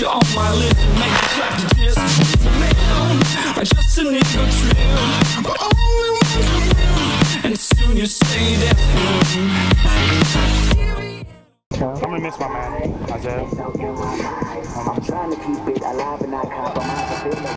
you off my list and make you clap your disc. Man, I just a nigga trill, but only one And soon you stay there for me. I'm gonna miss my man, Isaiah. I'm trying to keep it alive and not compromise